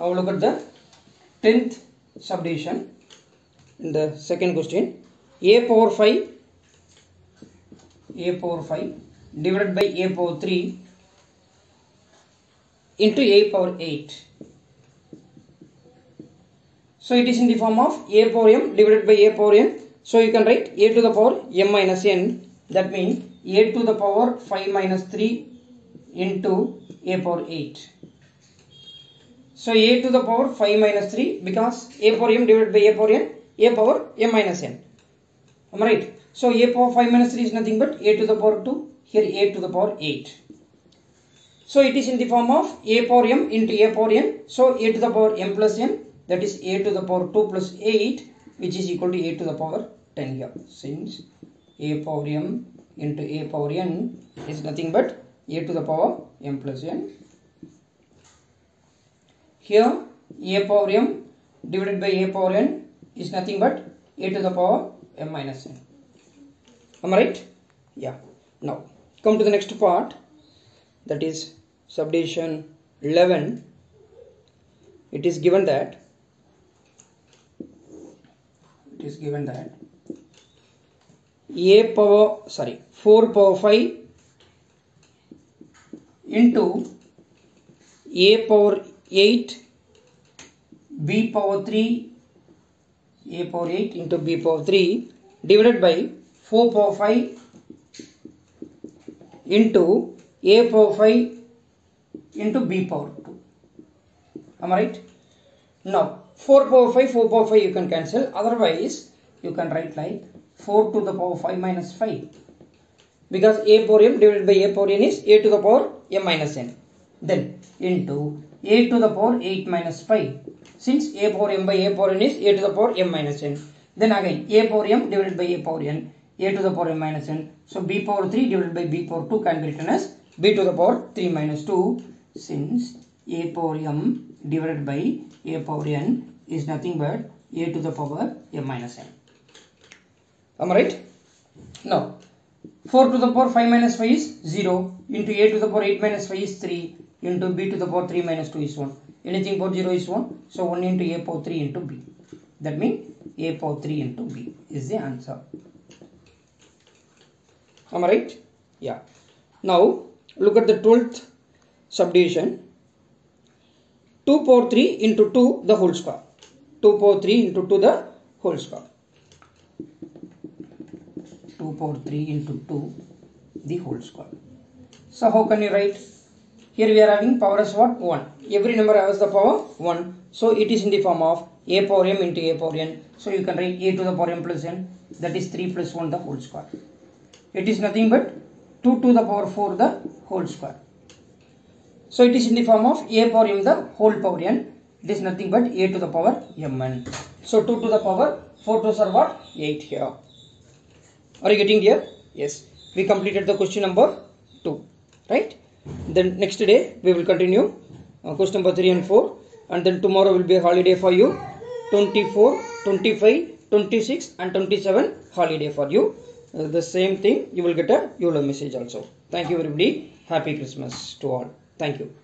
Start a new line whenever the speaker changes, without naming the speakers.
Now look at the 10th subdivision in the second question. a power 5 a power 5 divided by a power 3 into a power 8. So it is in the form of a power m divided by a power n. So you can write a to the power m minus n. That means a to the power 5 minus 3 into a power 8. So a to the power 5 minus 3 because a power m divided by a power n, a power m minus n. Am I right? So a power 5 minus 3 is nothing but a to the power 2, here a to the power 8. So it is in the form of a power m into a power n. So a to the power m plus n that is a to the power 2 plus 8 which is equal to a to the power 10 here. Since a power m into a power n is nothing but a to the power m plus n. Here a power m divided by a power n is nothing but a to the power m minus n. Am I right? Yeah. Now come to the next part that is subdivision 11. It is given that it is given that a power sorry 4 power 5 into a power 8 b power 3 a power 8 into b power 3 divided by 4 power 5 into a power 5 into b power 2 am I right? Now 4 power 5 4 power 5 you can cancel. Otherwise you can write like 4 to the power 5 minus 5 because a power m divided by a power n is a to the power m minus n. Then into a to the power 8 minus 5 since a power m by a power n is a to the power m minus n. Then again a power m divided by a power n a to the power m minus n. So b power 3 divided by b power 2 can be written as b to the power 3 minus 2 since a power m divided by a power n is nothing but a to the power m minus n. Am I right? Now 4 to the power 5 minus 5 is 0 into a to the power 8 minus 5 is 3 into b to the power 3 minus 2 is 1 anything power 0 is 1 so 1 into a power 3 into b. That means a power 3 into b is the answer. Am I right? Yeah. Now look at the 12th subdivision. 2 power 3 into 2 the whole square. 2 power 3 into 2 the whole square 2 power 3 into 2 the whole square. So how can you write? Here we are having power as what? 1 every number has the power 1 so it is in the form of a power m into a power n. So you can write a to the power m plus n that is 3 plus 1 the whole square. It is nothing but 2 to the power 4 the whole square. So it is in the form of a power m the whole power n. It is nothing but a to the power mn so 2 to the power 4 to are what? 8 here are you getting here yes. We completed the question number 2 right? Then next day we will continue. Uh, question number 3 and 4 and then tomorrow will be a holiday for you. 24 25 26 and 27 holiday for you. Uh, the same thing. You will get a YOLO message also. Thank you everybody. Happy christmas to all. Thank you